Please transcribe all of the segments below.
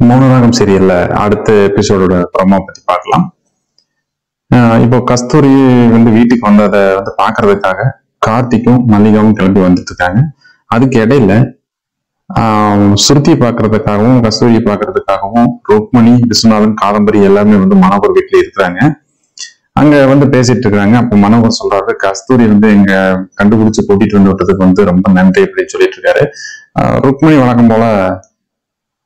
மௌனராகம் சீரியல்ல அடுத்த எபிசோடோட ப்ரோமோ பத்தி பார்க்கலாம். இப்போ கஸ்தூரி வந்து வீட்டுக்கு வந்ததை வந்து பாக்குறதுக்காக கார்த்திக்கும் மல்லிகாவும் கிளம்பி வந்துட்டு இருக்காங்க அதுக்கு இடையில சுருத்தி பாக்குறதுக்காகவும் கஸ்தூரியை பாக்குறதுக்காகவும் ருக்மணி விஸ்வநாதன் காதம்பரி எல்லாமே வந்து மனோகர் வீட்டுல இருக்கிறாங்க. அங்க வந்து பேசிட்டு இருக்கிறாங்க அப்ப மனோகர் சொல்றாரு கஸ்தூரி வந்து எங்க கண்டுபிடிச்சு கூட்டிட்டு வந்து விட்டதுக்கு வந்து ரொம்ப நன்றி அப்படின்னு சொல்லிட்டு இருக்காரு. ஆஹ் ருக்மணி வழக்கம் போல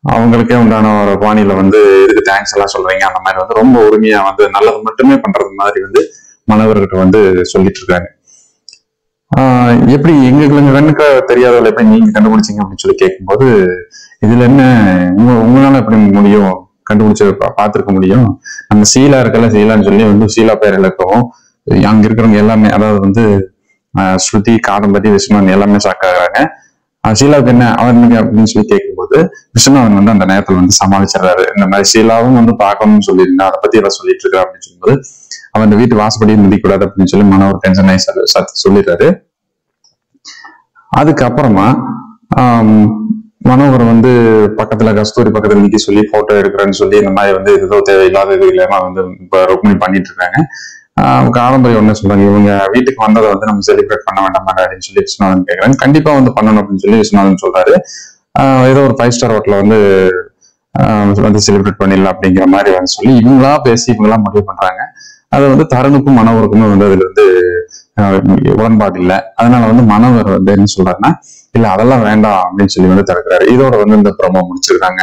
அவங்களுக்கே உண்டான ஒரு பாணியில வந்து இதுக்கு தேங்க்ஸ் எல்லாம் சொல்றீங்க. அந்த மாதிரி வந்து ரொம்ப உரிமையா வந்து நல்லது மட்டுமே பண்றது மாதிரி வந்து மாணவர்கிட்ட வந்து சொல்லிட்டு இருக்காங்க. ஆஹ் எப்படி எங்களுக்கு கண்ணுக்கு தெரியாதவளை எப்படி நீங்க கண்டுபிடிச்சீங்க அப்படின்னு சொல்லி கேட்கும்போது இதுல என்ன உங்க உங்களால எப்படி முடியும்? கண்டுபிடிச்ச பா- முடியும். நம்ம சீலா இருக்கல சீலான்னு சொல்லி வந்து சீலா பேர் இலக்கவும் அங்க இருக்கிறவங்க எல்லாமே அதாவது வந்து ஆஹ் ஸ்ருதி காதம்பதி விஸ்வநாதன் எல்லாமே சாக்காகிறாங்க சீலாவுக்கு என்ன அவர் அப்படின்னு சொல்லி கேட்கும்போது விஷ்ணுவன் வந்து அந்த நேரத்துல வந்து சமாளிச்சிடுறாரு. இந்த மாதிரி ஷீலாவும் வந்து பார்க்கணும்னு சொல்லியிருந்தா அதை பத்தி எல்லாம் சொல்லிட்டு இருக்கிறா அப்படின்னு சொல்லும்போது அவன் இந்த வீட்டு வாசப்படி முடிக்கூடாது அப்படின்னு சொல்லி மனோர் டென்ஷன் ஆகி சொல்லிடுறாரு. அதுக்கப்புறமா மனோகர் வந்து பக்கத்துல கஸ்தூரி பக்கத்துல நிக்க சொல்லி போட்டோ எடுக்கிறேன்னு சொல்லி இந்த மாதிரி வந்து ஏதோ தேவையில்லாத இது இல்லாம வந்து இப்ப ருக்மிணி பண்ணிட்டு இருக்காங்க காலம்பரி ஒண்ணு சொல்றாங்க இவங்க வீட்டுக்கு வந்ததை வந்து நம்ம செலிப்ரேட் பண்ண வேண்டாம் அப்படின்னு சொல்லி விஸ்வநாதன் கேக்குறாங்க. கண்டிப்பா வந்து பண்ணணும் அப்படின்னு சொல்லி விஸ்வநாதன் சொல்றாரு. ஏதோ ஒரு ஃபைவ் ஸ்டார் ஹோட்டலில் வந்து வந்து செலிப்ரேட் பண்ணிடலாம் அப்படிங்கிற மாதிரி வந்து சொல்லி இவங்களா பேசி இவங்களாம் முடிவு பண்ணுறாங்க அது வந்து தரனுக்கும் மனவருக்குமே வந்து அதில் வந்து உடன்பாடு இல்லை. அதனால வந்து மனவர் வந்து என்ன சொல்றாருன்னா இல்லை அதெல்லாம் வேண்டாம் அப்படின்னு சொல்லி வந்து தடுக்கிறாரு. இதோட வந்து இந்த ப்ரோமோ முடிச்சிருக்காங்க.